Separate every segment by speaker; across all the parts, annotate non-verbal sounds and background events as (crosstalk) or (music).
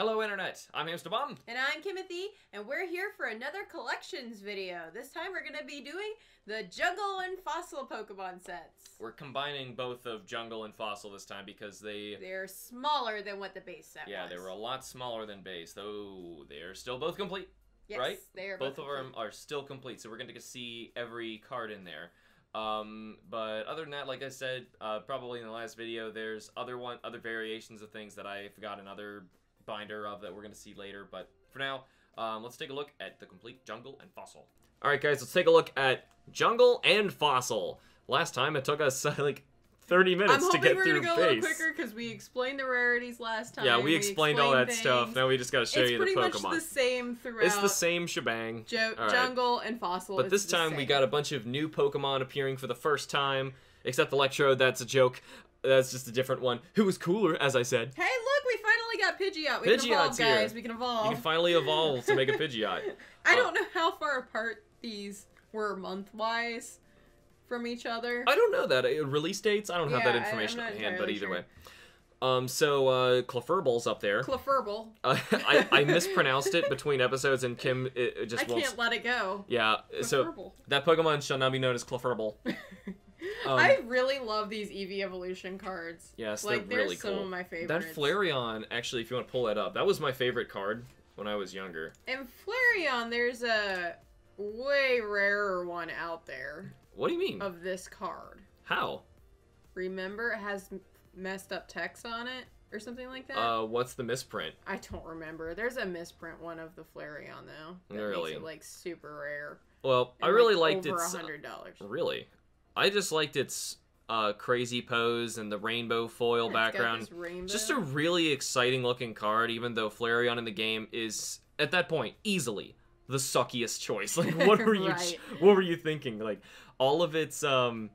Speaker 1: Hello, Internet. I'm Hamster Bomb.
Speaker 2: And I'm Kimothy, and we're here for another collections video. This time we're going to be doing the Jungle and Fossil Pokemon sets.
Speaker 1: We're combining both of Jungle and Fossil this time because they.
Speaker 2: They're smaller than what the base set was.
Speaker 1: Yeah,
Speaker 2: was.
Speaker 1: they were a lot smaller than base, though they're still both complete.
Speaker 2: yes,
Speaker 1: right?
Speaker 2: They are
Speaker 1: both
Speaker 2: both,
Speaker 1: of them are still complete, so we're going to see every card in there. Um, but other than that, like I said, uh, probably in the last video, there's other one, other variations of things that I forgot another binder of that we're going to see later. But for now, um, let's take a look at the complete Jungle and Fossil. All right, guys, let's take a look at Jungle and Fossil. Last time it took us (laughs) like 30 minutes
Speaker 2: I'm
Speaker 1: to
Speaker 2: hoping
Speaker 1: get
Speaker 2: we're
Speaker 1: through
Speaker 2: gonna go a little
Speaker 1: base.
Speaker 2: quicker because we explained the rarities last time.
Speaker 1: Yeah, we explained all that
Speaker 2: explained
Speaker 1: stuff. Now we just got to show
Speaker 2: it's
Speaker 1: you the Pokemon.
Speaker 2: It's pretty much the same throughout.
Speaker 1: It's the same shebang.
Speaker 2: Jo-
Speaker 1: right.
Speaker 2: Jungle and Fossil.
Speaker 1: But this time we got a bunch of new Pokemon appearing for the first time. Except Electrode, that's a joke. That's just a different one. Who was cooler, as I said.
Speaker 2: Hey, look, we got Pidgeot. We can evolve,
Speaker 1: Pidgeot's here.
Speaker 2: guys. We can evolve.
Speaker 1: You can finally evolve to make a Pidgeot. (laughs)
Speaker 2: I don't know how far apart these were month wise from each other.
Speaker 1: I don't know that. Uh, Release dates? I don't have
Speaker 2: Yeah,
Speaker 1: that information on hand, but either
Speaker 2: sure.
Speaker 1: way. Um, so, uh, Clefurbal's up there.
Speaker 2: Clefurble. (laughs)
Speaker 1: Uh, I, I mispronounced it between episodes, and Kim it, it just
Speaker 2: I
Speaker 1: won't.
Speaker 2: can't let it go.
Speaker 1: Yeah, so that Pokemon shall now be known as Clefurble. (laughs) Um,
Speaker 2: I really love these Eevee evolution cards.
Speaker 1: Yes,
Speaker 2: like
Speaker 1: they're really
Speaker 2: some
Speaker 1: cool.
Speaker 2: of my
Speaker 1: favorite.
Speaker 2: That.
Speaker 1: Flareon, actually, if you want to pull that up, that was my favorite card when I was younger.
Speaker 2: And Flareon, there's a way rarer one out there
Speaker 1: What do you mean?
Speaker 2: of this card.
Speaker 1: How?
Speaker 2: Remember, it has messed up text on it or something like that.
Speaker 1: Uh, what's the misprint?
Speaker 2: I don't remember. There's a misprint one of the Flareon though. That
Speaker 1: Really?
Speaker 2: makes it like super rare.
Speaker 1: Well, I really
Speaker 2: like,
Speaker 1: liked
Speaker 2: over a hundred dollars.
Speaker 1: Really, I just liked its uh, crazy pose and the rainbow foil background.
Speaker 2: Rainbow.
Speaker 1: Just a really exciting looking card, even though Flareon in the game is at that point easily the suckiest choice. (laughs) Like, what were you?
Speaker 2: Right.
Speaker 1: What were you thinking? Like, all of its um,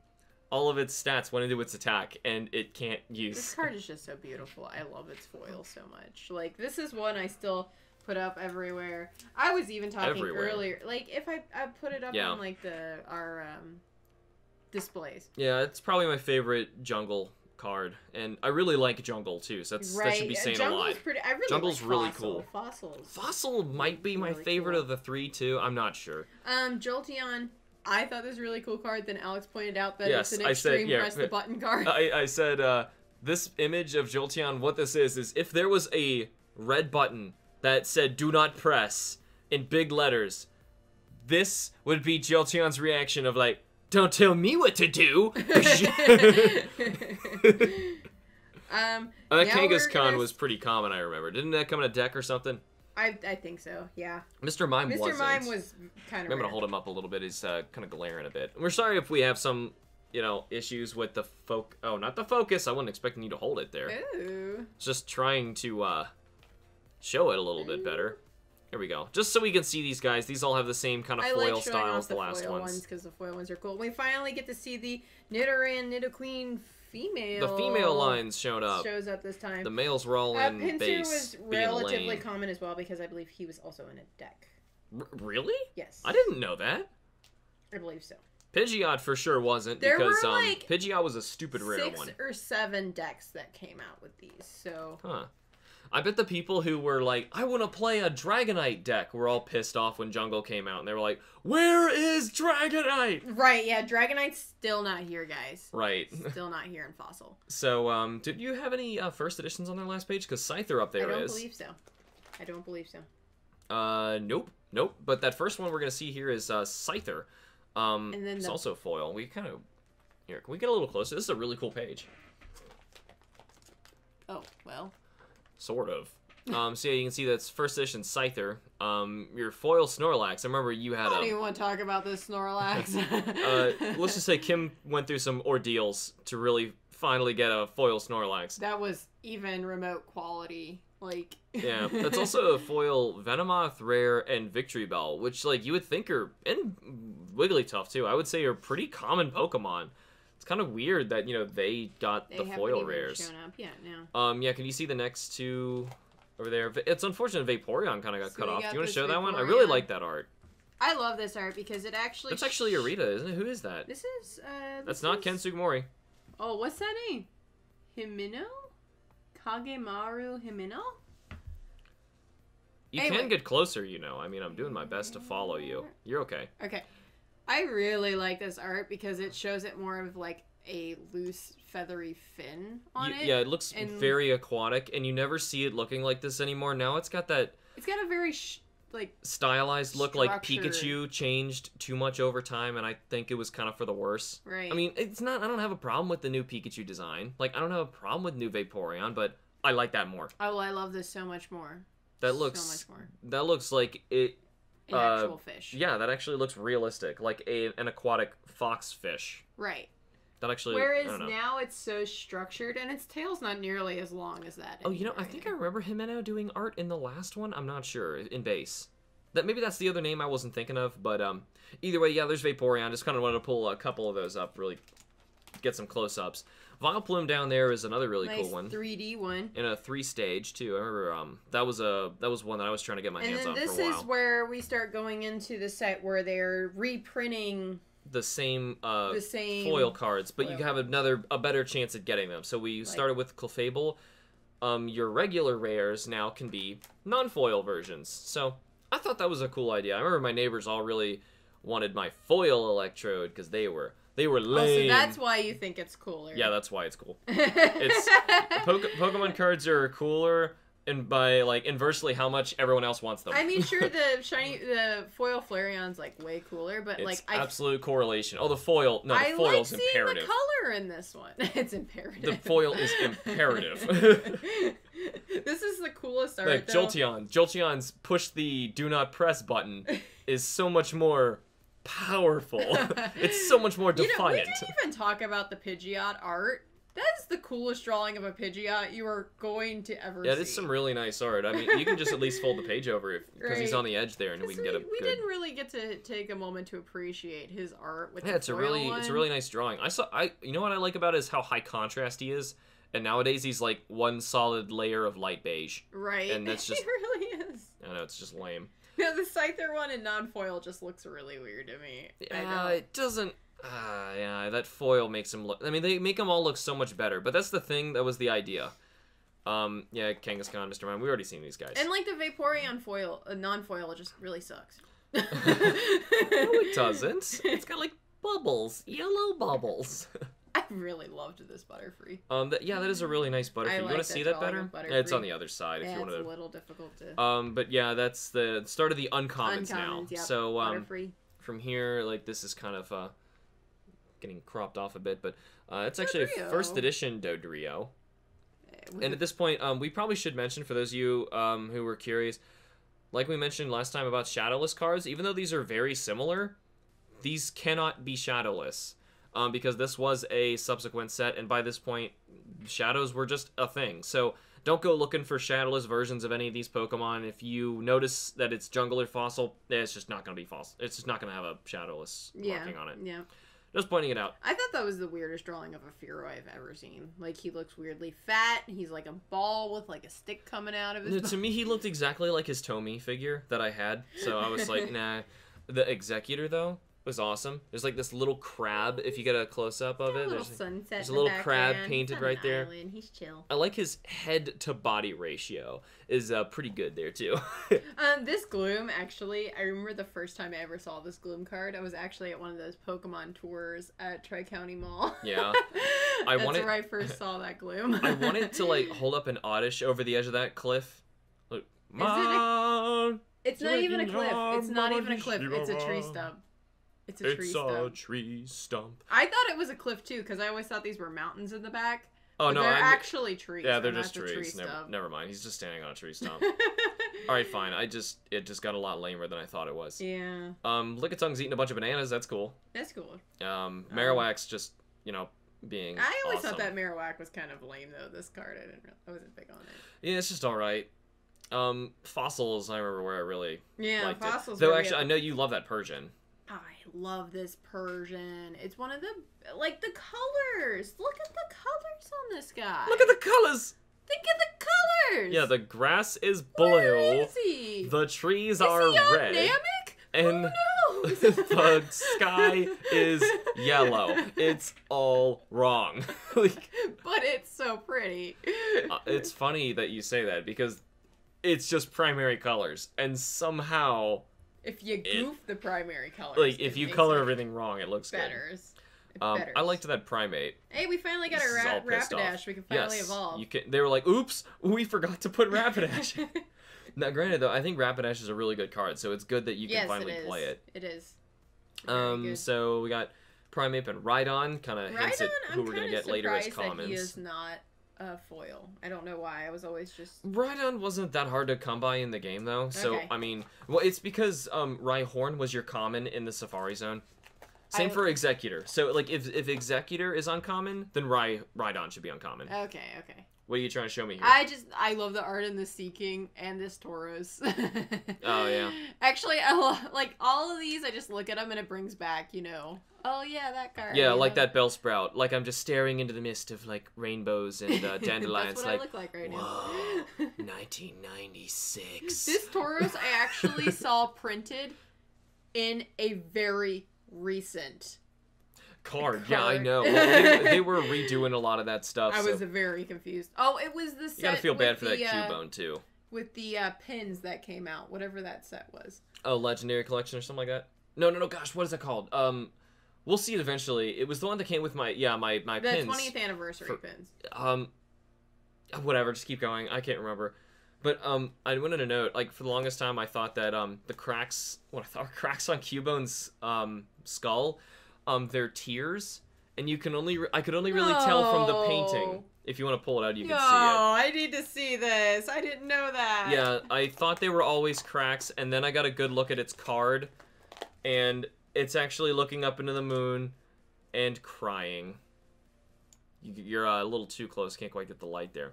Speaker 1: all of its stats went into its attack, and it can't use.
Speaker 2: This card is just so beautiful. I love its foil so much. Like this is one I still put up everywhere. I was even talking
Speaker 1: Everywhere.
Speaker 2: earlier. Like if I, I put it up
Speaker 1: Yeah.
Speaker 2: on like the our um displays.
Speaker 1: Yeah, it's probably my favorite jungle card, and I really like jungle too. So that's that should be saying a
Speaker 2: Jungle's
Speaker 1: lot.
Speaker 2: pretty I really
Speaker 1: Jungle's
Speaker 2: like
Speaker 1: really
Speaker 2: Fossil.
Speaker 1: cool.
Speaker 2: Fossils.
Speaker 1: Fossil might be my
Speaker 2: Really
Speaker 1: favorite
Speaker 2: cool.
Speaker 1: of the three too. I'm not sure.
Speaker 2: Um Jolteon I thought this was a really cool card. Then Alex pointed out that
Speaker 1: Yes,
Speaker 2: it's an
Speaker 1: I said-
Speaker 2: extreme
Speaker 1: yeah,
Speaker 2: press the button card.
Speaker 1: I, I said uh, this image of Jolteon. What this is is if there was a red button that said "Do not press" in big letters, this would be Jolteon's reaction of like, "Don't tell me what to do." (laughs)
Speaker 2: um
Speaker 1: Uh, that Kangaskhan
Speaker 2: gonna-
Speaker 1: was pretty common. I remember. Didn't that come in a deck or something?
Speaker 2: I I think so. Yeah.
Speaker 1: Mr. Mime
Speaker 2: Mr.
Speaker 1: wasn't.
Speaker 2: Mime was kind of
Speaker 1: I'm gonna hold him up a little bit. He's uh, kind of glaring a bit. We're sorry if we have some, you know, issues with the folk. Oh, not the focus. I wasn't expecting you to hold it there.
Speaker 2: Ooh.
Speaker 1: Just trying to uh, show it a little bit better. Here we go. Just so we can see these guys. These all have the same kind of
Speaker 2: I
Speaker 1: foil
Speaker 2: like
Speaker 1: style as the,
Speaker 2: the
Speaker 1: last
Speaker 2: foil
Speaker 1: ones.
Speaker 2: because the foil ones are cool. We finally get to see the Nidoran Nidoqueen female.
Speaker 1: The female lines showed up.
Speaker 2: shows up this time.
Speaker 1: The males were all
Speaker 2: uh,
Speaker 1: in
Speaker 2: Pinsir
Speaker 1: base,
Speaker 2: was relatively
Speaker 1: lame.
Speaker 2: common as well because I believe he was also in a deck.
Speaker 1: R- really?
Speaker 2: Yes,
Speaker 1: I didn't know that.
Speaker 2: I believe so.
Speaker 1: Pidgeot for sure wasn't
Speaker 2: There
Speaker 1: because
Speaker 2: were,
Speaker 1: um,
Speaker 2: like,
Speaker 1: Pidgeot was a stupid rare
Speaker 2: Six
Speaker 1: one.
Speaker 2: or seven decks that came out with these. So
Speaker 1: Huh. I bet the people who were like, I want to play a Dragonite deck were all pissed off when Jungle came out. And they were like, Where is Dragonite?
Speaker 2: right, yeah, Dragonite's still not here, guys.
Speaker 1: Right.
Speaker 2: Still not here in Fossil. (laughs)
Speaker 1: So, um, did you have any uh, first editions on their last page? Because Scyther up there is.
Speaker 2: I don't
Speaker 1: is.
Speaker 2: believe so. I don't believe so.
Speaker 1: Uh, nope. Nope. But that first one we're going to see here is uh, Scyther. Um,
Speaker 2: And then
Speaker 1: it's
Speaker 2: the-
Speaker 1: also foil. We kind of. Here, can we get a little closer? This is a really cool page.
Speaker 2: Oh well.
Speaker 1: Sort of. Um, so yeah, you can see that's first edition Scyther. Um, your foil Snorlax. I remember you
Speaker 2: I
Speaker 1: had
Speaker 2: don't
Speaker 1: a.
Speaker 2: even want to talk about this Snorlax. (laughs)
Speaker 1: uh, let's just say Kim went through some ordeals to really finally get a foil Snorlax.
Speaker 2: that was even remote quality. Like
Speaker 1: Yeah, (laughs) that's also a foil Venomoth rare and Victreebel, which like you would think are and Wigglytuff too. I would say are pretty common Pokemon. It's kind of weird that you know they got
Speaker 2: they
Speaker 1: the foil rares.
Speaker 2: shown up yet now.
Speaker 1: Um, yeah, can you see the next two over there? It's unfortunate Vaporeon kind of got
Speaker 2: So we
Speaker 1: off. Do you want to show that one? I really like that art.
Speaker 2: I love this art because it actually.
Speaker 1: That's actually Arita, isn't it? Who is that?
Speaker 2: This is. uh
Speaker 1: That's
Speaker 2: this
Speaker 1: not
Speaker 2: is-
Speaker 1: Ken Sugimori.
Speaker 2: Oh, what's that name? Himeno? Kagemaru Himeno?
Speaker 1: You
Speaker 2: Anyway.
Speaker 1: can get closer, you know. I mean, I'm doing my best to follow you. You're okay.
Speaker 2: Okay. I really like this art because it shows it more of like a loose, feathery fin on
Speaker 1: You-
Speaker 2: it.
Speaker 1: yeah, it looks
Speaker 2: and-
Speaker 1: very aquatic, and you never see it looking like this anymore. Now it's got that
Speaker 2: It's got a very sh- like
Speaker 1: stylized look, like Pikachu changed too much over time, and I think it was kind of for the worse.
Speaker 2: right.
Speaker 1: I mean, it's not. I don't have a problem with the new Pikachu design. Like, I don't have a problem with new Vaporeon, but I like that more.
Speaker 2: oh, I love this so much more.
Speaker 1: That looks so
Speaker 2: much more.
Speaker 1: That looks like it.
Speaker 2: An
Speaker 1: Uh,
Speaker 2: actual fish.
Speaker 1: Yeah, that actually looks realistic, like a an aquatic fox fish.
Speaker 2: Right.
Speaker 1: That actually.
Speaker 2: Whereas now it's so structured and its tail's not nearly as long as that.
Speaker 1: Oh, you know, I
Speaker 2: anymore.
Speaker 1: think I remember Himeno doing art in the last one. I'm not sure in base. That maybe that's the other name I wasn't thinking of, but um, either way, yeah, there's Vaporeon. Just kind of wanted to pull a couple of those up, really get some close-ups. Vileplume down there is another really
Speaker 2: nice
Speaker 1: cool one.
Speaker 2: 3D one.
Speaker 1: in a three stage too. I remember um that was a that was one that I was trying to get my
Speaker 2: And
Speaker 1: hands on
Speaker 2: this
Speaker 1: for a
Speaker 2: is where we start going into the set where they're reprinting
Speaker 1: the same uh
Speaker 2: the same
Speaker 1: foil cards, but you have another a better chance at getting them. So we started with Clefable. Um, your regular rares now can be non-foil versions. So I thought that was a cool idea. I remember my neighbors all really wanted my foil Electrode because they were they were
Speaker 2: Oh,
Speaker 1: lame.
Speaker 2: so that's why you think it's cooler.
Speaker 1: yeah, that's why it's cool. (laughs) It's- Poke- Pokemon cards are cooler, and by like inversely how much everyone else wants them.
Speaker 2: I mean, sure, (laughs) the shiny, the foil Flareon's like way cooler, but
Speaker 1: It's
Speaker 2: like I,
Speaker 1: absolute correlation. Oh, the foil. No, the
Speaker 2: I like
Speaker 1: foil's
Speaker 2: seeing
Speaker 1: imperative.
Speaker 2: the color in this one. (laughs) it's imperative.
Speaker 1: The foil is imperative.
Speaker 2: this is the coolest art.
Speaker 1: like
Speaker 2: though.
Speaker 1: Jolteon. Jolteon's push the do not press button is so much more powerful. (laughs) it's so much more defiant.
Speaker 2: You know, we didn't even talk about the Pidgeot art. That is the coolest drawing of a Pidgeot you are going to ever
Speaker 1: yeah,
Speaker 2: see.
Speaker 1: it's some really nice art. I mean, you can just at least fold the page over if because he's on the edge there, and we can get a
Speaker 2: we
Speaker 1: good.
Speaker 2: didn't really get to take a moment to appreciate his art with
Speaker 1: Yeah,
Speaker 2: the
Speaker 1: it's a really it's a really nice drawing. I saw I you know what I like about it is how high contrast he is, and nowadays he's like one solid layer of light beige.
Speaker 2: right,
Speaker 1: and that's (laughs) just-
Speaker 2: he really is.
Speaker 1: I know it's just lame. (laughs)
Speaker 2: No, the Scyther one in non-foil just looks really weird to me. I
Speaker 1: Yeah,
Speaker 2: know.
Speaker 1: it doesn't. Ah, yeah, that foil makes him look. I mean, they make them all look so much better. But that's the thing. That was the idea. Um, yeah, Kangaskhan, Mr. Mime. We already seen these guys.
Speaker 2: And like the Vaporeon foil, uh, non-foil, just really sucks. (laughs) no,
Speaker 1: it (laughs) doesn't. It's got like bubbles, yellow bubbles.
Speaker 2: I really loved this Butterfree.
Speaker 1: um, that, yeah, that is a really nice butterfree.
Speaker 2: I
Speaker 1: you
Speaker 2: like
Speaker 1: want to see that better? It's on the other side if
Speaker 2: Yeah,
Speaker 1: you
Speaker 2: it's
Speaker 1: want
Speaker 2: a
Speaker 1: to.
Speaker 2: little difficult to.
Speaker 1: Um, but yeah, that's the start of the uncommons, now.
Speaker 2: Yep.
Speaker 1: So um,
Speaker 2: Butterfree.
Speaker 1: from here, like this is kind of uh, getting cropped off a bit, but uh, it's actually a first edition Dodrio.
Speaker 2: Eh,
Speaker 1: And at this point, um, we probably should mention for those of you um, who were curious, like we mentioned last time about shadowless cards, even though these are very similar, these cannot be shadowless. Um, because this was a subsequent set, and by this point, shadows were just a thing. So don't go looking for shadowless versions of any of these Pokemon. If you notice that it's jungle or fossil, eh, it's just not going to be fossil. It's just not going to have a shadowless
Speaker 2: yeah,
Speaker 1: marking on it.
Speaker 2: yeah.
Speaker 1: Just pointing it out.
Speaker 2: I thought that was the weirdest drawing of a Fearow I've ever seen. Like he looks weirdly fat. He's like a ball with like a stick coming out of his.
Speaker 1: No, to me, he looked exactly like his Tomy figure that I had. So I was like, (laughs) nah. The Exeggutor, though, was awesome. There's like this little crab, if you get a close up of it.
Speaker 2: little
Speaker 1: There's, there's a
Speaker 2: in the
Speaker 1: little crab painted right there.
Speaker 2: Island. He's chill.
Speaker 1: I like his head to body ratio is uh, pretty good there, too. (laughs)
Speaker 2: Um, this Gloom actually, I remember the first time I ever saw this Gloom card. I was actually at one of those Pokemon tours at Tri County Mall.
Speaker 1: Yeah. (laughs) I
Speaker 2: That's
Speaker 1: wanted-
Speaker 2: where I first saw that Gloom. (laughs)
Speaker 1: I wanted to like hold up an oddish over the edge of that cliff. Like,
Speaker 2: it a-
Speaker 1: "Mom,
Speaker 2: It's not even a cliff. It's not even a cliff. It's a tree stump. It's a tree
Speaker 1: it's a
Speaker 2: stump.
Speaker 1: tree stump.
Speaker 2: I thought it was a cliff too because I always thought these were mountains in the back.
Speaker 1: Oh
Speaker 2: but
Speaker 1: no,
Speaker 2: they're
Speaker 1: I,
Speaker 2: actually trees.
Speaker 1: yeah, they're just trees.
Speaker 2: tree
Speaker 1: never,
Speaker 2: stump.
Speaker 1: never mind. He's just standing on a tree stump. (laughs) All right, fine. I just it just got a lot lamer than I thought it was.
Speaker 2: yeah,
Speaker 1: Um, Lickitung's eating a bunch of bananas. That's cool.
Speaker 2: that's cool.
Speaker 1: Um, Marowak's just you know being.
Speaker 2: I always
Speaker 1: awesome.
Speaker 2: thought that Marowak was kind of lame though. This card, I didn't. Really, I wasn't big on it.
Speaker 1: Yeah, it's just all right. Um, fossils. I remember where I really
Speaker 2: Yeah,
Speaker 1: liked
Speaker 2: fossils.
Speaker 1: it. Though actually, I know you love that Persian.
Speaker 2: I love this Persian. It's one of the like the colors. Look at the colors on this guy.
Speaker 1: Look at the colors.
Speaker 2: Look at the colors.
Speaker 1: Yeah, the grass is blue.
Speaker 2: is he?
Speaker 1: The trees
Speaker 2: is
Speaker 1: are
Speaker 2: he
Speaker 1: red,
Speaker 2: Namek?
Speaker 1: and
Speaker 2: Who knows? (laughs)
Speaker 1: the sky is yellow. (laughs) It's all wrong. (laughs) like,
Speaker 2: but it's so pretty.
Speaker 1: uh, it's funny that you say that because it's just primary colors, and somehow,
Speaker 2: If you goof the primary colors,
Speaker 1: like, if you color everything wrong, it looks good.
Speaker 2: better. It
Speaker 1: Um, I liked that Primeape.
Speaker 2: Hey, we finally got
Speaker 1: This
Speaker 2: a ra-. Rapidash. We can finally
Speaker 1: yes,
Speaker 2: evolve.
Speaker 1: you can. They were like, "Oops, we forgot to put Rapidash." (laughs) now, granted though, I think Rapidash is a really good card, so it's good that you can finally
Speaker 2: it
Speaker 1: play it.
Speaker 2: It is.
Speaker 1: Um, so we got Primeape and Rhydon, kind of hints at who
Speaker 2: I'm
Speaker 1: we're gonna get later as
Speaker 2: that
Speaker 1: commons.
Speaker 2: He is not a foil. I don't know why. I was always just.
Speaker 1: Rhydon wasn't that hard to come by in the game though, so
Speaker 2: Okay.
Speaker 1: I mean, well, it's because um, Rhyhorn was your common in the Safari Zone. Same
Speaker 2: I-
Speaker 1: for Exeggutor. So like, if if Exeggutor is uncommon, then Rhy Rhydon should be uncommon.
Speaker 2: Okay, okay.
Speaker 1: What are you trying to show me here?
Speaker 2: I just I love the art in the Seaking and this Tauros. (laughs)
Speaker 1: Oh, yeah.
Speaker 2: Actually, I like all of these. I just look at them and it brings back, you know. Oh yeah, that card.
Speaker 1: yeah, like
Speaker 2: know?
Speaker 1: that Bellsprout. Like I'm just staring into the mist of like rainbows and uh, dandelions. (laughs)
Speaker 2: That's what
Speaker 1: like,
Speaker 2: I look like right
Speaker 1: whoa, (laughs)
Speaker 2: now.
Speaker 1: 1996.
Speaker 2: this Tauros I actually saw printed in a very recent.
Speaker 1: Card. Yeah, I know. Well, they, they were (laughs) redoing a lot of that stuff.
Speaker 2: I
Speaker 1: so
Speaker 2: was very confused. Oh, it was the set.
Speaker 1: you gotta feel bad for that
Speaker 2: the, uh,
Speaker 1: Cubone too.
Speaker 2: with the uh, pins that came out, whatever that set was.
Speaker 1: Oh, legendary collection or something like that. No, no, no. Gosh, what is it called? Um, we'll see it eventually. It was the one that came with my yeah my my
Speaker 2: The
Speaker 1: pins.
Speaker 2: 20th anniversary
Speaker 1: for-
Speaker 2: pins.
Speaker 1: Um, whatever. Just keep going. I can't remember. But um, I wanted to note, like for the longest time, I thought that um the cracks, what I thought cracks on Cubone's um skull, um they're tears, and you can only I could only really tell from the painting. If you want to pull it out, you
Speaker 2: no,
Speaker 1: can see it.
Speaker 2: Oh, I need to see this. I didn't know that.
Speaker 1: Yeah, I thought they were always cracks, and then I got a good look at its card, and it's actually looking up into the moon and crying. You- You're uh, a little too close, can't quite get the light there.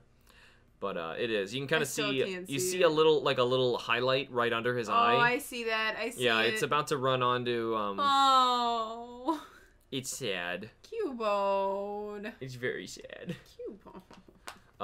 Speaker 1: But uh, it is. You can kind of
Speaker 2: still
Speaker 1: see you
Speaker 2: see
Speaker 1: see a little like a little highlight right under his
Speaker 2: Oh,
Speaker 1: eye.
Speaker 2: Oh, I see that. I see
Speaker 1: yeah,
Speaker 2: it.
Speaker 1: it's about to run onto um
Speaker 2: Oh,
Speaker 1: it's sad.
Speaker 2: Cubone.
Speaker 1: It's very sad.
Speaker 2: Cubone.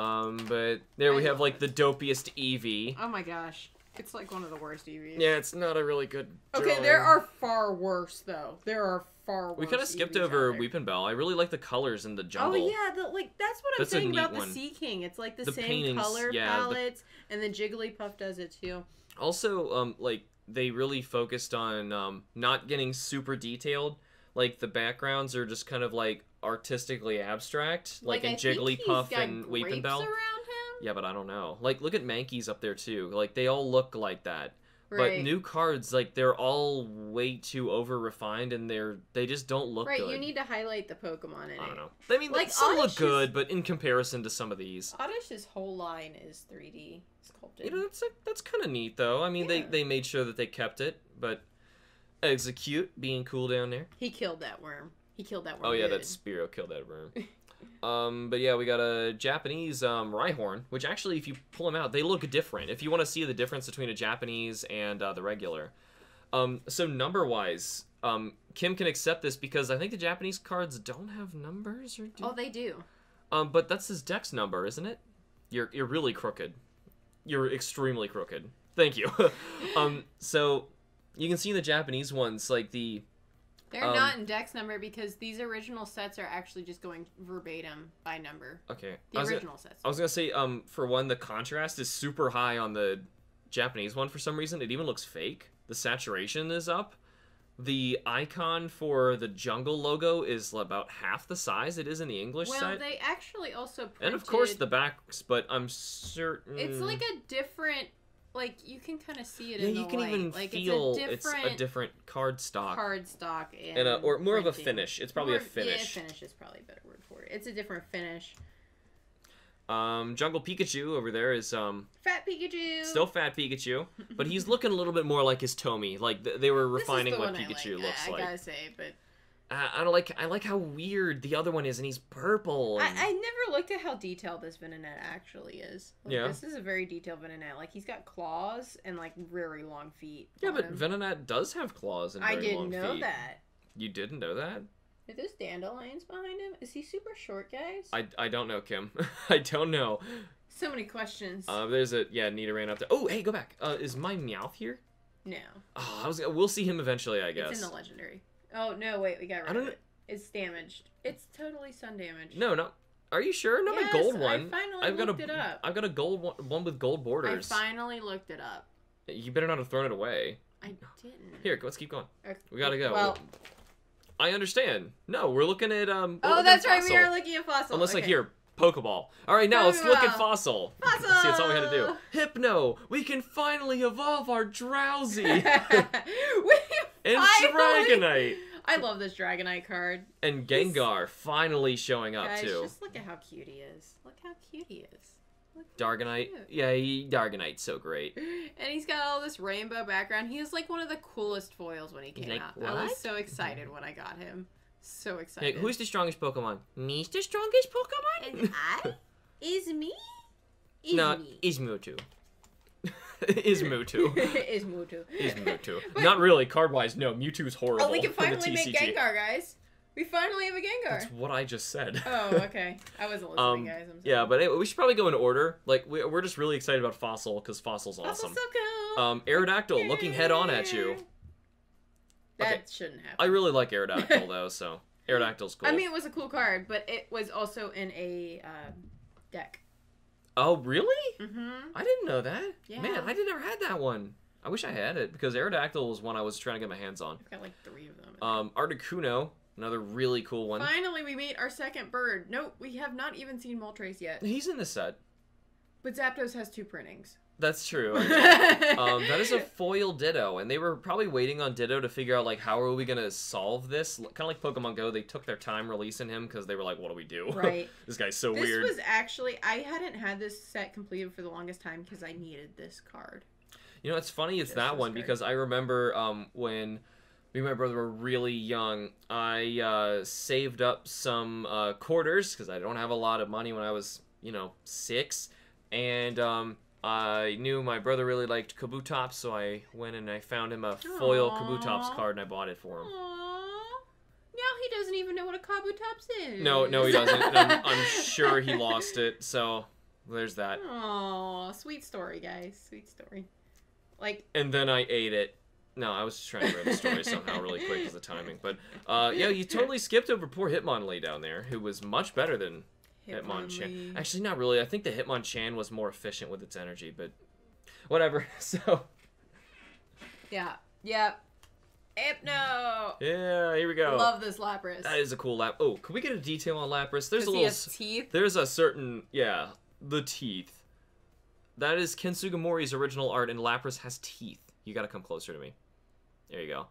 Speaker 1: Um but there we have like the dopiest Eevee.
Speaker 2: Oh my gosh, it's like one of the worst Eevees.
Speaker 1: Yeah, it's not a really good
Speaker 2: Okay,
Speaker 1: drawing.
Speaker 2: there are far worse though. There are far worse.
Speaker 1: We kind of skipped
Speaker 2: Eevees
Speaker 1: over
Speaker 2: there.
Speaker 1: Weepinbell. I really like the colors in the jungle.
Speaker 2: Oh yeah, the, like that's what I'm saying about
Speaker 1: one.
Speaker 2: the Seaking. It's like the,
Speaker 1: The
Speaker 2: same
Speaker 1: paintings,
Speaker 2: color
Speaker 1: yeah, the-
Speaker 2: palettes, and then Jigglypuff does it too.
Speaker 1: Also, um, like they really focused on um not getting super detailed. Like the backgrounds are just kind of like artistically abstract, like, in
Speaker 2: I think he's
Speaker 1: Jigglypuff and Weepinbell.
Speaker 2: around him.
Speaker 1: Yeah, but I don't know. Like, look at Mankey's up there too. Like they all look like that.
Speaker 2: Right.
Speaker 1: But new cards, like they're all way too over refined, and they're they just don't look
Speaker 2: right,
Speaker 1: good.
Speaker 2: you need to highlight the Pokemon in
Speaker 1: I don't know. I mean,
Speaker 2: Like,
Speaker 1: like some look
Speaker 2: Oddish's-
Speaker 1: good, but in comparison to some of these,
Speaker 2: Oddish's whole line is 3D sculpted.
Speaker 1: You know, that's like, that's kind of neat though. I mean, they they made sure that they kept it, but Exeggcute being cool down there.
Speaker 2: he killed that worm. He killed that worm.
Speaker 1: Oh yeah,
Speaker 2: good.
Speaker 1: that Spearow killed that worm. (laughs) um, but yeah, we got a Japanese um Rhyhorn, which actually, if you pull them out, they look different. If you want to see the difference between a Japanese and uh, the regular, um, so number wise, um, Kim can accept this because I think the Japanese cards don't have numbers or do.
Speaker 2: Oh, they do.
Speaker 1: Um, but that's his dex number, isn't it? You're you're really crooked. You're extremely crooked. Thank you. (laughs) um, so you can see the Japanese ones, like the
Speaker 2: They're
Speaker 1: Um,
Speaker 2: not in Dex number because these original sets are actually just going verbatim by number.
Speaker 1: okay.
Speaker 2: The
Speaker 1: was, gonna,
Speaker 2: original sets.
Speaker 1: I was gonna say, um, for one, the contrast is super high on the Japanese one for some reason. It even looks fake. The saturation is up. The icon for the jungle logo is about half the size it is in the English
Speaker 2: well,
Speaker 1: site.
Speaker 2: they actually also printed.
Speaker 1: And of course the backs, but I'm certain
Speaker 2: It's like a different. Like you can kind of see it
Speaker 1: yeah,
Speaker 2: in the
Speaker 1: you can
Speaker 2: light.
Speaker 1: even
Speaker 2: like
Speaker 1: feel
Speaker 2: it's a different,
Speaker 1: it's a different card stock
Speaker 2: card stock and,
Speaker 1: and a, or more of a finish. It's probably
Speaker 2: More-
Speaker 1: a finish.
Speaker 2: Yeah, finish is probably a better word for it. It's a different finish.
Speaker 1: Um, Jungle Pikachu over there is um
Speaker 2: Fat Pikachu.
Speaker 1: still fat Pikachu, but he's (laughs) looking a little bit more like his Tomy. Like th- they were refining what Pikachu
Speaker 2: like,
Speaker 1: looks
Speaker 2: I,
Speaker 1: like.
Speaker 2: I gotta say, but
Speaker 1: I, I don't like. I like how weird the other one is, and he's purple.
Speaker 2: I,
Speaker 1: and-
Speaker 2: I never looked at how detailed this Venonat actually is. Like,
Speaker 1: Yeah.
Speaker 2: This is a very detailed Venonat. Like he's got claws and like very long feet.
Speaker 1: yeah, but
Speaker 2: him.
Speaker 1: Venonat does have claws and
Speaker 2: I
Speaker 1: very long
Speaker 2: didn't know
Speaker 1: feet.
Speaker 2: that.
Speaker 1: You didn't know that?
Speaker 2: Are those dandelions behind him? Is he super short, guys?
Speaker 1: I, I don't know, Kim. (laughs) I don't know.
Speaker 2: So many questions.
Speaker 1: Uh, there's a yeah. Nidoran up there. Oh, hey, go back. Uh, is my Meowth here?
Speaker 2: no,
Speaker 1: Oh, I was. We'll see him eventually, I guess.
Speaker 2: it's in the legendary. Oh no, wait, we got rid
Speaker 1: I don't
Speaker 2: of it. It's damaged. It's totally sun damaged.
Speaker 1: No, no. Are you sure? Not
Speaker 2: yes,
Speaker 1: a gold
Speaker 2: I
Speaker 1: one.
Speaker 2: finally
Speaker 1: I've got
Speaker 2: looked
Speaker 1: a,
Speaker 2: it up.
Speaker 1: I've got a gold one, one with gold borders.
Speaker 2: I finally looked it up.
Speaker 1: You better not have thrown it away.
Speaker 2: I didn't.
Speaker 1: Here, let's keep going.
Speaker 2: Okay.
Speaker 1: We gotta go.
Speaker 2: Well,
Speaker 1: I understand. No, we're looking at um. we're
Speaker 2: oh, that's
Speaker 1: at
Speaker 2: right. We are looking at fossil.
Speaker 1: Unless like here, Pokeball. All right, now let's look at fossil.
Speaker 2: Fossil.
Speaker 1: See, that's all we had to do. Hypno, we can finally evolve our Drowzee (laughs)
Speaker 2: we
Speaker 1: and Dragonite
Speaker 2: I love this Dragonite card.
Speaker 1: and Gengar finally showing up
Speaker 2: Guys,
Speaker 1: too.
Speaker 2: just look at how cute he is. Look how cute he is.
Speaker 1: Dargonite, yeah, he, Dargonite's so great.
Speaker 2: And he's got all this rainbow background. He was like one of the coolest foils when he came
Speaker 1: like,
Speaker 2: out. I was so excited when I got him. So
Speaker 1: Hey,
Speaker 2: excited.
Speaker 1: who's the strongest Pokemon? Me's the strongest Pokemon.
Speaker 2: And I? (laughs) Is me? Is
Speaker 1: no,
Speaker 2: me.
Speaker 1: is Mewtwo. (laughs) (laughs) is Mewtwo.
Speaker 2: is Mewtwo.
Speaker 1: Is Mewtwo.
Speaker 2: But-
Speaker 1: Not really, card wise, no. Mewtwo's horrible.
Speaker 2: Oh, we can finally make Gengar, guys. We finally have a Gengar.
Speaker 1: That's what I just said.
Speaker 2: Oh, okay. I wasn't listening,
Speaker 1: Um,
Speaker 2: guys. I'm sorry.
Speaker 1: Yeah, but anyway, we should probably go in order. Like, we, we're just really excited about Fossil because Fossil's awesome.
Speaker 2: Fossil's
Speaker 1: awesome.
Speaker 2: so cool.
Speaker 1: Um, Aerodactyl looking head on at you.
Speaker 2: That
Speaker 1: Okay.
Speaker 2: shouldn't happen.
Speaker 1: I really like Aerodactyl (laughs) though, so Aerodactyl's cool.
Speaker 2: I mean, it was a cool card, but it was also in a uh, deck.
Speaker 1: oh really?
Speaker 2: Mm-hmm.
Speaker 1: I didn't know that.
Speaker 2: Yeah.
Speaker 1: Man, I never had that one. I wish I had it because Aerodactyl was one I was trying to get my hands on.
Speaker 2: I've got like three of them.
Speaker 1: Um, Articuno, another really cool one.
Speaker 2: Finally, we meet our second bird. No, we have not even seen Moltres yet.
Speaker 1: He's in the set.
Speaker 2: But Zapdos has two printings.
Speaker 1: That's true. (laughs) um, that is a foil Ditto, and they were probably waiting on Ditto to figure out like how are we gonna solve this. Kind of like Pokemon Go, they took their time releasing him because they were like, "What do we do? (laughs)
Speaker 2: Right.
Speaker 1: this guy's so
Speaker 2: this
Speaker 1: weird."
Speaker 2: This was actually I hadn't had this set completed for the longest time because I needed this card.
Speaker 1: You know, it's funny. It's
Speaker 2: Just
Speaker 1: that one
Speaker 2: card.
Speaker 1: because I remember um, when me and my brother were really young. I uh, saved up some uh, quarters because I don't have a lot of money when I was, you know, six, and um, I knew my brother really liked Kabutops, so I went and I found him a foil
Speaker 2: Aw.
Speaker 1: Kabutops card and I bought it for him.
Speaker 2: Aww. Now he doesn't even know what a Kabutops is.
Speaker 1: No, no, he doesn't. I'm, I'm (laughs) sure he lost it. So there's that.
Speaker 2: Aw, sweet story, guys. Sweet story. Like,
Speaker 1: And then I ate it. No, I was just trying to read the story somehow really quick because of the timing. But uh, yeah, you totally skipped over poor Hitmonlee down there, who was much better than Hitmonchan. Actually, not really. I think the Hitmonchan was more efficient with its energy, but whatever. (laughs) So
Speaker 2: Yeah. Yep. Hypno.
Speaker 1: yeah, here we go.
Speaker 2: Love this Lapras.
Speaker 1: that is a cool lap. Oh, can we get a detail on Lapras? There's a little.
Speaker 2: teeth.
Speaker 1: There's a certain yeah, the teeth. That is Ken Sugimori's original art, and Lapras has teeth. You got to come closer to me. There you go.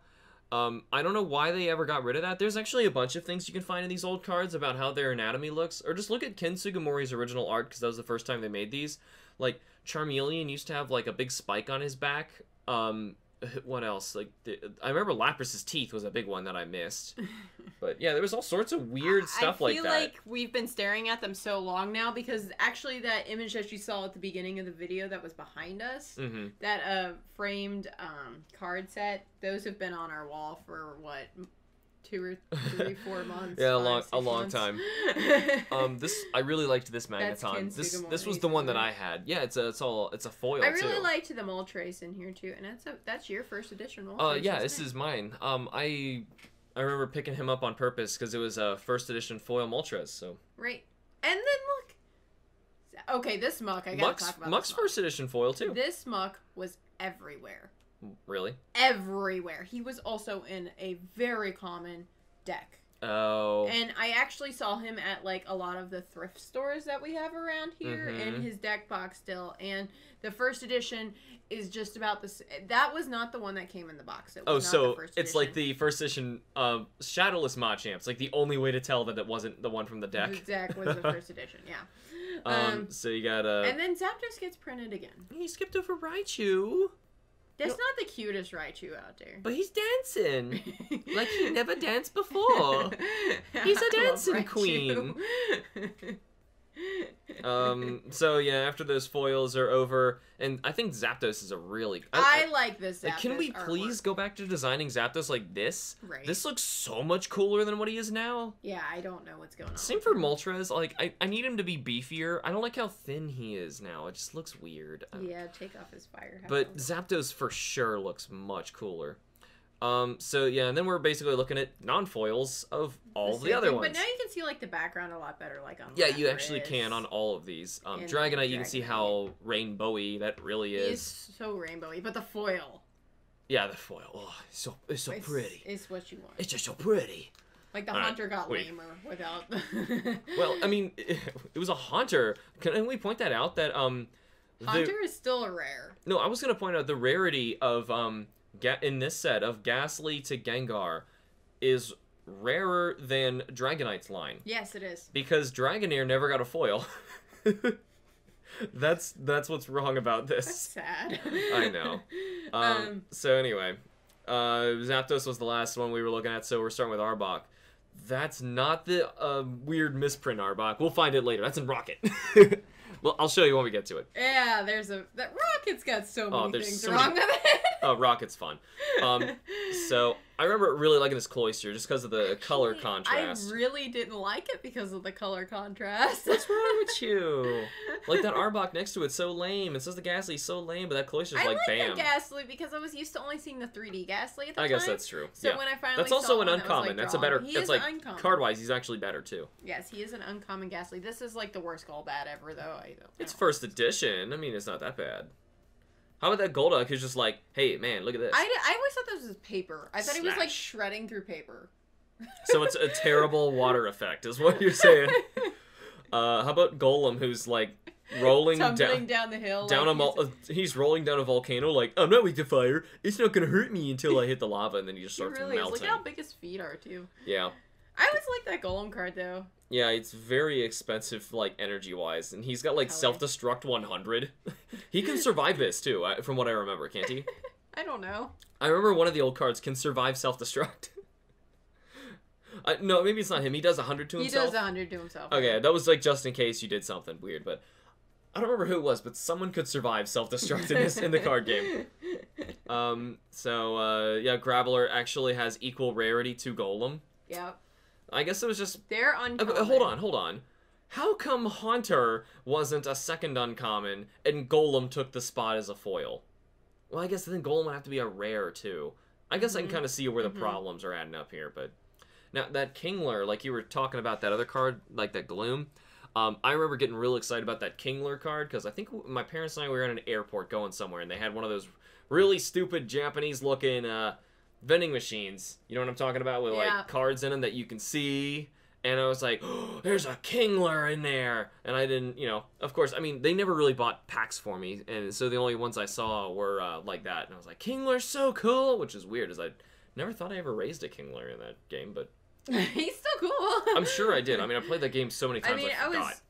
Speaker 1: Um, I don't know why they ever got rid of that. There's actually a bunch of things you can find in these old cards about how their anatomy looks, or just look at Ken Sugimori's original art because that was the first time they made these. Like Charmeleon used to have like a big spike on his back. Um, (laughs) what else? Like the, I remember Lapras's teeth was a big one that I missed. (laughs) But yeah, there was all sorts of weird stuff like that.
Speaker 2: I
Speaker 1: like
Speaker 2: feel like we've been staring at them so long now because actually that image that you saw at the beginning of the video that was behind us,
Speaker 1: hmm
Speaker 2: that uh framed um card set, those have been on our wall for what two or three, (laughs) four months.
Speaker 1: Yeah, a long- a long
Speaker 2: months.
Speaker 1: time. (laughs) Um, this I really liked this magneton. This this was the one that I had. Yeah, it's a it's all it's a foil
Speaker 2: I really
Speaker 1: too.
Speaker 2: liked the Moltres in here too, and that's a that's your first edition. Moltres,
Speaker 1: Uh, yeah, this
Speaker 2: it?
Speaker 1: is mine. Um, I I remember picking him up on purpose because it was a first edition foil Moltres. So
Speaker 2: right. And then look. Okay, this Muk. I gotta
Speaker 1: Muk's
Speaker 2: talk about Muk's Muk.
Speaker 1: first edition foil too.
Speaker 2: This Muk was everywhere.
Speaker 1: Really?
Speaker 2: everywhere. He was also in a very common deck.
Speaker 1: Oh.
Speaker 2: And I actually saw him at like a lot of the thrift stores that we have around here in
Speaker 1: Mhm.
Speaker 2: his deck box still. And the first edition is just about this. That was not the one that came in the box. It was
Speaker 1: Oh,
Speaker 2: not
Speaker 1: so
Speaker 2: the first
Speaker 1: it's like the first edition uh, Shadowless Machamps. Like the only way to tell that it wasn't the one from the deck.
Speaker 2: The deck was the first (laughs) edition, yeah.
Speaker 1: Um,
Speaker 2: Um,
Speaker 1: so you got uh,
Speaker 2: and then Zapdos gets printed again.
Speaker 1: he skipped over Raichu,
Speaker 2: That's
Speaker 1: No.
Speaker 2: not the cutest Raichu out there.
Speaker 1: but he's dancing. (laughs) like he never danced before. (laughs) He's a dancing
Speaker 2: Raichu. (laughs)
Speaker 1: Um. So yeah, after those foils are over, and I think Zapdos is a really.
Speaker 2: I like this.
Speaker 1: like, can we
Speaker 2: Zapdos
Speaker 1: please go back to designing Zapdos like this?
Speaker 2: Right.
Speaker 1: This looks so much cooler than what he is now.
Speaker 2: Yeah, I don't know what's going on.
Speaker 1: Same for. Moltres. Like I, I need him to be beefier. I don't like how thin he is now. It just looks weird.
Speaker 2: Yeah, take off his fire. hat
Speaker 1: But. Zapdos for sure looks much cooler. Um, so yeah, and then we're basically looking at non-foils of all the,
Speaker 2: same
Speaker 1: other
Speaker 2: thing,
Speaker 1: ones.
Speaker 2: But now you can see like the background a lot better, like on.
Speaker 1: yeah, you actually can on all of these. Um,
Speaker 2: And
Speaker 1: Dragonite, you can see how rainbowy that really is.
Speaker 2: is so rainbowy, but the foil.
Speaker 1: Yeah, the foil. Oh, it's so it's so
Speaker 2: is,
Speaker 1: pretty.
Speaker 2: It's what you want.
Speaker 1: It's just so pretty.
Speaker 2: Like the Haunter got
Speaker 1: wait.
Speaker 2: lamer without. (laughs)
Speaker 1: Well, I mean, (laughs) it was a Haunter. Can we point that out? That um, the-
Speaker 2: Haunter is still a rare.
Speaker 1: No, I was gonna point out the rarity of um in this set of Gastly to Gengar is rarer than Dragonite's line
Speaker 2: Yes, it is.
Speaker 1: because Dragonair never got a foil. (laughs) that's that's what's wrong about
Speaker 2: That's
Speaker 1: this.
Speaker 2: sad. (laughs)
Speaker 1: I know. (laughs) Um,
Speaker 2: Um,
Speaker 1: so anyway, uh, Zapdos was the last one we were looking at, so we're starting with Arbok. That's not the uh, weird misprint Arbok. We'll find it later. That's in Rocket. Well, I'll show you when we get to it.
Speaker 2: yeah, there's a that rocket's got so
Speaker 1: Oh,
Speaker 2: many
Speaker 1: there's
Speaker 2: things
Speaker 1: so
Speaker 2: wrong
Speaker 1: many-
Speaker 2: with it.
Speaker 1: Oh, Rocket's fun. Um, (laughs) so I remember really liking this Cloyster just because of the color contrast.
Speaker 2: I really didn't like it because of the color contrast.
Speaker 1: What's wrong with (laughs) you? Like that Arbok next to it's so lame. It says the Gastly's so lame, but that Cloyster's
Speaker 2: I
Speaker 1: like,
Speaker 2: like
Speaker 1: bam.
Speaker 2: the Gastly because I was used to only seeing the 3D Gastly at the
Speaker 1: I guess that's true.
Speaker 2: So
Speaker 1: yeah.
Speaker 2: when I finally
Speaker 1: That's
Speaker 2: saw
Speaker 1: also an
Speaker 2: that was,
Speaker 1: uncommon.
Speaker 2: like,
Speaker 1: that's a better.
Speaker 2: He
Speaker 1: That's like
Speaker 2: uncommon.
Speaker 1: card wise, he's actually better too.
Speaker 2: Yes, he is an uncommon Gastly. This is like the worst Golbat ever, though. I don't.
Speaker 1: It's
Speaker 2: I don't-
Speaker 1: first edition. I mean, it's not that bad. How about that Golduck who's just like, hey man, look at this.
Speaker 2: I, I always thought this was paper. I thought he was like shredding through paper.
Speaker 1: So it's a terrible (laughs) water effect, is what you're saying. (laughs) Uh, how about Golem who's like rolling down.
Speaker 2: down the hill.
Speaker 1: Down a
Speaker 2: like
Speaker 1: mul-
Speaker 2: he's-
Speaker 1: uh, he's rolling down a volcano like I'm not weak to fire. It's not gonna hurt me until I hit the lava, and then he just
Speaker 2: he
Speaker 1: starts
Speaker 2: really is.
Speaker 1: melting.
Speaker 2: Look how big his feet are too.
Speaker 1: Yeah,
Speaker 2: I always like that Golem card though.
Speaker 1: yeah, it's very expensive, like energy wise, and he's got like self destruct 100. (laughs) he can survive this too, from what I remember, can't he? (laughs)
Speaker 2: I don't know.
Speaker 1: I remember one of the old cards can survive self destruct. (laughs) uh, no, maybe it's not him. He does 100 to himself.
Speaker 2: He does a hundred to himself.
Speaker 1: Okay, that was like just in case you did something weird, but I don't remember who it was, but someone could survive self destruct in this in the card game. Um, so uh, yeah, Graveler actually has equal rarity to Golem.
Speaker 2: Yep.
Speaker 1: I guess it was just.
Speaker 2: They're uncommon.
Speaker 1: hold on, hold on. How come Haunter wasn't a second uncommon and Golem took the spot as a foil? Well, I guess then Golem would have to be a rare too. I guess I can
Speaker 2: Mhm.
Speaker 1: kind of see where the
Speaker 2: Mhm.
Speaker 1: problems are adding up here, but now that Kingler, like you were talking about that other card, like that Gloom. Um, I remember getting real excited about that Kingler card because I think my parents and I were in an airport going somewhere and they had one of those really stupid Japanese looking uh, vending machines. You know what I'm talking about with
Speaker 2: Yeah.
Speaker 1: like cards in them that you can see. And I was like, oh, there's a Kingler in there. And I didn't, you know, of course, I mean, they never really bought packs for me. And so the only ones I saw were uh, like that. And I was like, Kingler's so cool, which is weird, as I never thought I ever raised a Kingler in that game. But (laughs)
Speaker 2: He's so cool.
Speaker 1: I'm sure I did. I mean, I played that game so many times I,
Speaker 2: mean, I,
Speaker 1: forgot.
Speaker 2: was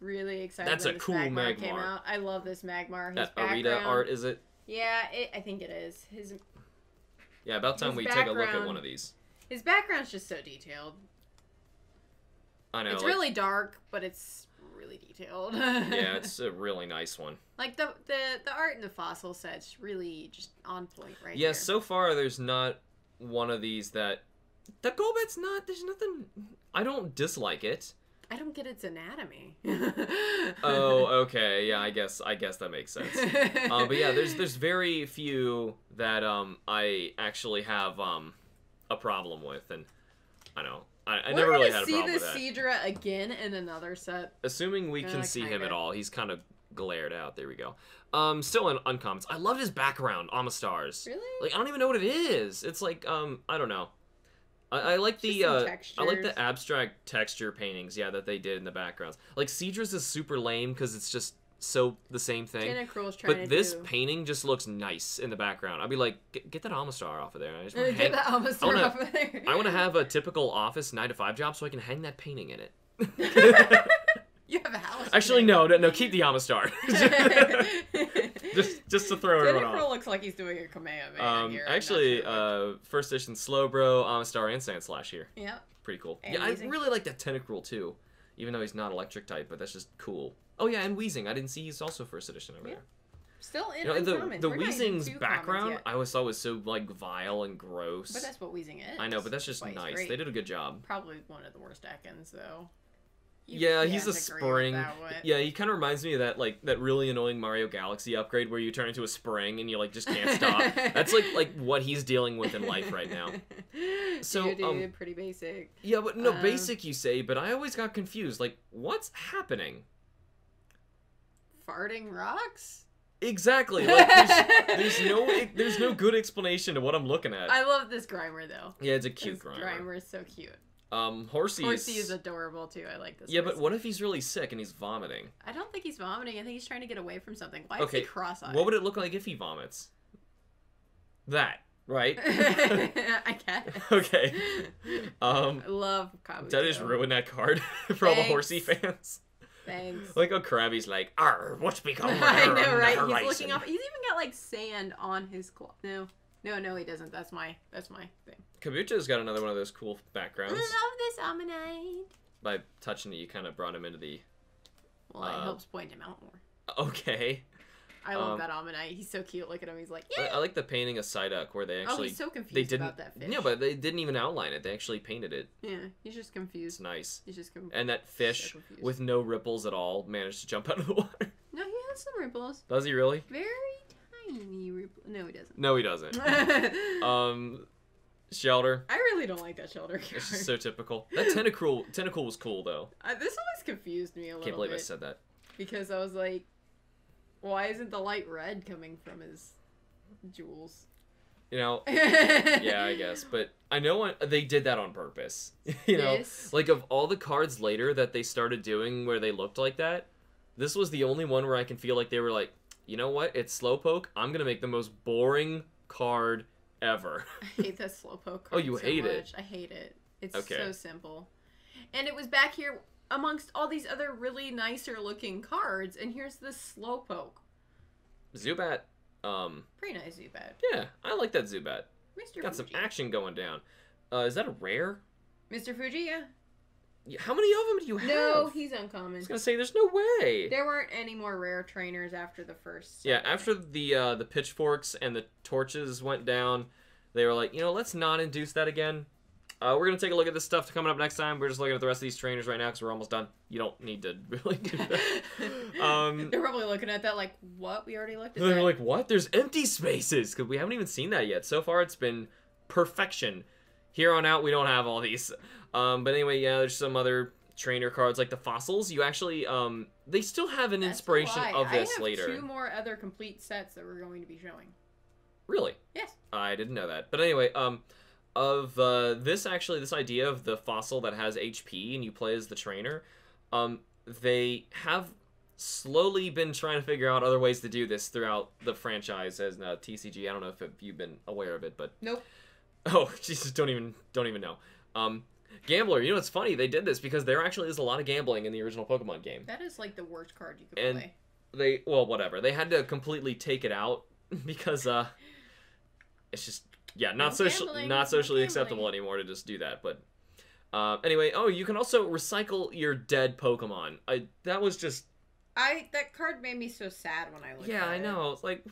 Speaker 2: really excited.
Speaker 1: That's a cool
Speaker 2: Magmar, came out. I love this Magmar. His
Speaker 1: that. Arita art, is it?
Speaker 2: Yeah, it, I think it is. His
Speaker 1: Yeah, about time
Speaker 2: His
Speaker 1: we take a look at one of these.
Speaker 2: his background's just so detailed.
Speaker 1: I know.
Speaker 2: it's
Speaker 1: like-
Speaker 2: really dark, but it's really detailed. (laughs)
Speaker 1: yeah, it's (laughs) a really nice one.
Speaker 2: like the the the art in the fossil set's really just on point right
Speaker 1: yeah,
Speaker 2: there.
Speaker 1: so far there's not one of these that the Golbat's not. There's nothing. I don't dislike it.
Speaker 2: I don't get its anatomy. (laughs)
Speaker 1: Oh, okay. Yeah, I guess. I guess that makes sense. uh, but yeah, there's there's very few that um I actually have um a problem with, and I know I, I never really had a
Speaker 2: see
Speaker 1: problem
Speaker 2: the
Speaker 1: with that.
Speaker 2: Seadra again in another set.
Speaker 1: Assuming we can
Speaker 2: Uh,
Speaker 1: see him at all, he's kind of glared out. There we go. Um, still in uncommons. I love his background, Omastars.
Speaker 2: Really?
Speaker 1: Like I don't even know what it is. It's like um I don't know. I, I like the uh, I like the abstract texture paintings. Yeah, that they did in the backgrounds. Like Seadra's is super lame because it's just so the same thing. But
Speaker 2: to
Speaker 1: this
Speaker 2: do.
Speaker 1: painting just looks nice in the background. I'd be like, get, that Omastar off of there. I just
Speaker 2: Uh,
Speaker 1: wanna (laughs)
Speaker 2: Get that Omastar
Speaker 1: I wanna-
Speaker 2: off of there.
Speaker 1: I want to have a typical office nine to five job so I can hang that painting in it. (laughs)
Speaker 2: you have a house.
Speaker 1: Actually, no, no, no. Keep the Omastar. (laughs)
Speaker 2: just
Speaker 1: to throw everyone
Speaker 2: Tentacruel
Speaker 1: off.
Speaker 2: looks like he's doing a Kamehameha
Speaker 1: Um,
Speaker 2: here.
Speaker 1: Actually,
Speaker 2: sure
Speaker 1: uh, first edition Slowbro, Omastar, and Sandslash here.
Speaker 2: yeah.
Speaker 1: Pretty cool.
Speaker 2: And
Speaker 1: yeah, I really like that Tentacruel too, even though he's not electric type, but that's just cool. Oh yeah, and Weezing. I didn't see he's also first edition over
Speaker 2: Yeah.
Speaker 1: there.
Speaker 2: Still in
Speaker 1: You know, the the Weezing's background. I always thought was so like vile and gross.
Speaker 2: But that's what Weezing is.
Speaker 1: I know, but that's just nice.
Speaker 2: great.
Speaker 1: They did a good job.
Speaker 2: Probably one of the worst Ekans, though. You
Speaker 1: yeah, he's a
Speaker 2: can't agree with
Speaker 1: spring. Yeah, he kind of reminds me of that like that really annoying Mario Galaxy upgrade where you turn into a spring and you like just can't stop. (laughs) That's like like what he's dealing with in life right now. (laughs) So,
Speaker 2: you
Speaker 1: um,
Speaker 2: pretty basic.
Speaker 1: Yeah, but no,
Speaker 2: Um,
Speaker 1: basic you say, but I always got confused. Like, what's happening?
Speaker 2: Farting rocks.
Speaker 1: Exactly. Like, there's, (laughs) there's no there's no good explanation to what I'm looking at.
Speaker 2: I love this Grimer though.
Speaker 1: yeah, it's a cute
Speaker 2: This
Speaker 1: Grimer.
Speaker 2: Grimer is so cute.
Speaker 1: Um, Horsea,
Speaker 2: Horsea
Speaker 1: is
Speaker 2: is adorable too. I like this.
Speaker 1: yeah, but what if he's really sick and he's vomiting?
Speaker 2: I don't think he's vomiting. I think he's trying to get away from something. Why
Speaker 1: Okay,
Speaker 2: is he cross-eyed?
Speaker 1: What would it look like if he vomits? That right? (laughs)
Speaker 2: I guess. (laughs)
Speaker 1: okay. Um,
Speaker 2: I love Kabuto.
Speaker 1: did I just ruin that card (laughs) for all the Horsea fans?
Speaker 2: Thanks.
Speaker 1: Like how Krabby's like, "Arr, what's become of
Speaker 2: I know, right? He's
Speaker 1: horizon?"
Speaker 2: looking up. He's even got like sand on his claw. No, no, no, he doesn't. That's my, that's my thing.
Speaker 1: Kabuto's got another one of those cool backgrounds.
Speaker 2: I love this Omanyte.
Speaker 1: By touching it, you kind of brought him into the.
Speaker 2: Well, it
Speaker 1: Uh,
Speaker 2: helps point him out more.
Speaker 1: Okay.
Speaker 2: I love
Speaker 1: um,
Speaker 2: that Omanyte. He's so cute. Look at him. He's like,
Speaker 1: I,
Speaker 2: yeah.
Speaker 1: I like the painting of Psyduck where they actually.
Speaker 2: oh,
Speaker 1: actually
Speaker 2: he's so confused
Speaker 1: they didn't.
Speaker 2: about that fish.
Speaker 1: Yeah, but they didn't even outline it. They actually painted it.
Speaker 2: yeah, he's just confused.
Speaker 1: It's nice.
Speaker 2: He's just confused.
Speaker 1: And that fish
Speaker 2: confused.
Speaker 1: with no ripples at all managed to jump (laughs) out of the water.
Speaker 2: No, he has some ripples.
Speaker 1: Does he really?
Speaker 2: Very tiny ripples. No, he doesn't.
Speaker 1: No, he doesn't. (laughs) Um, Shellder.
Speaker 2: I really don't like that Shellder
Speaker 1: It's just so typical. That Tentacool Tentacool was cool though.
Speaker 2: Uh, this always confused me a little
Speaker 1: Can't believe I said that.
Speaker 2: because I was like, why isn't the light red coming from his jewels?
Speaker 1: You know.
Speaker 2: yeah, (laughs)
Speaker 1: Yeah, I guess, but I know I, they did that on purpose. (laughs) you know,
Speaker 2: This?
Speaker 1: like of all the cards later that they started doing where they looked like that, this was the only one where I can feel like they were like, you know what? It's Slowpoke. I'm gonna make the most boring card ever. (laughs)
Speaker 2: I hate that slowpoke card.
Speaker 1: Oh, you
Speaker 2: so
Speaker 1: hate it.
Speaker 2: much. I hate it. It's
Speaker 1: Okay.
Speaker 2: so simple. And it was back here amongst all these other really nicer looking cards, and here's this slowpoke.
Speaker 1: Zubat, um,
Speaker 2: Pretty nice Zubat.
Speaker 1: yeah, I like that Zubat.
Speaker 2: Mr.
Speaker 1: Got some action going down. Uh, is that a rare?
Speaker 2: Mr. Fuji, yeah.
Speaker 1: How many of them do you have?
Speaker 2: No, he's uncommon.
Speaker 1: I was gonna say there's no way.
Speaker 2: There weren't any more rare trainers after the first.
Speaker 1: Yeah, after the uh, the pitchforks and the torches went down, they were like, you know, let's not induce that again. Uh, we're gonna take a look at this stuff coming up next time. We're just looking at the rest of these trainers right now because we're almost done. You don't need to (laughs) really do that. (laughs) um,
Speaker 2: They're probably looking at that like, what? We already looked at
Speaker 1: they're
Speaker 2: that.
Speaker 1: like, what? There's empty spaces because we haven't even seen that yet. So far, it's been perfection. Here on out, we don't have all these. Um, but anyway, yeah, there's some other trainer cards like the fossils. You actually, um, they still have an
Speaker 2: That's
Speaker 1: inspiration
Speaker 2: lie.
Speaker 1: of this
Speaker 2: I have
Speaker 1: later.
Speaker 2: two more other complete sets that we're going to be showing.
Speaker 1: Really?
Speaker 2: Yes.
Speaker 1: I didn't know that. But anyway, um, of uh, this actually, this idea of the fossil that has HP and you play as the trainer, um, they have slowly been trying to figure out other ways to do this throughout the franchise as uh, TCG. I don't know if you've been aware of it, but
Speaker 2: Nope. (laughs)
Speaker 1: oh Jesus, don't even don't even know. Um, Gambler, you know it's funny they did this because there actually is a lot of gambling in the original Pokemon game.
Speaker 2: That is like the worst card you could
Speaker 1: And-
Speaker 2: play.
Speaker 1: They well whatever they had to completely take it out (laughs) because uh, it's just yeah not
Speaker 2: No
Speaker 1: social
Speaker 2: gambling,
Speaker 1: not socially acceptable anymore to just do that. But uh, anyway, oh you can also recycle your dead Pokemon. I that was just
Speaker 2: I that card made me so sad when I looked
Speaker 1: yeah I
Speaker 2: it.
Speaker 1: know it's like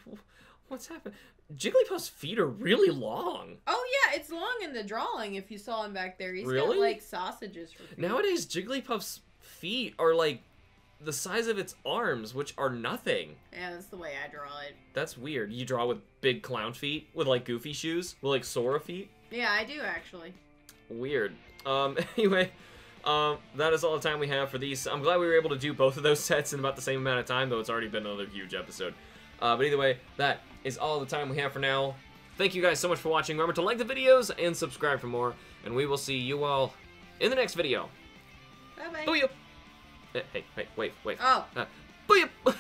Speaker 1: what's happened. Jigglypuff's feet are really long.
Speaker 2: Oh yeah, it's long in the drawing. If you saw him back there, he's
Speaker 1: Really?
Speaker 2: got like sausages for feet.
Speaker 1: Nowadays, Jigglypuff's feet are like the size of its arms, which are nothing.
Speaker 2: Yeah, that's the way I draw it.
Speaker 1: That's weird. You draw with big clown feet, with like goofy shoes, with like Sora feet.
Speaker 2: Yeah, I do actually.
Speaker 1: Weird. Um. (laughs) Anyway, um, that is all the time we have for these. I'm glad we were able to do both of those (laughs) sets in about the same amount of time, though it's already been another huge episode. Uh, but either way, that is all the time we have for now. Thank you guys so much for watching. Remember to like the videos and subscribe for more, and we will see you all in the next video.
Speaker 2: Bye bye.
Speaker 1: Booyah! Eh, Hey, hey, wait, wait.
Speaker 2: Oh.
Speaker 1: Uh, booyah! (laughs)